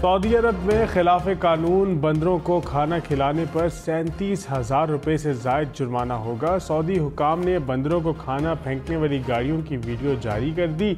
Saudi अरब में खिलाफ कानून, बंदरों को खाना खिलाने पर सैंतीस हज़ार रुपये से जायद जुर्माना होगा। सऊदी हुकाम ने बंदरों को खाना फेंकने वाली गाड़ियों की वीडियो जारी कर दी।